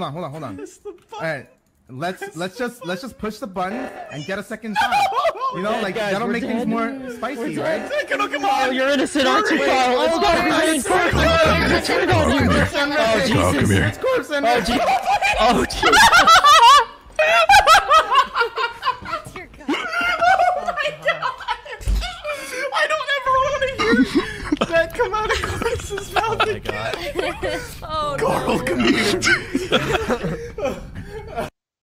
Hold on, hold on, hold on. All right, let's let's just let's just push the button and get a second shot. You know, like guys, that'll we're make things dead. more spicy, right? Come on, Oh, you're innocent, aren't you, Karl? Let's go, Green. Turn on you. Oh, Karl, come Jesus. here. It's corpse in Oh, there. Jesus. Oh, Jesus. that come out of Corpse's mouth Oh my god. Oh, Karl, come here.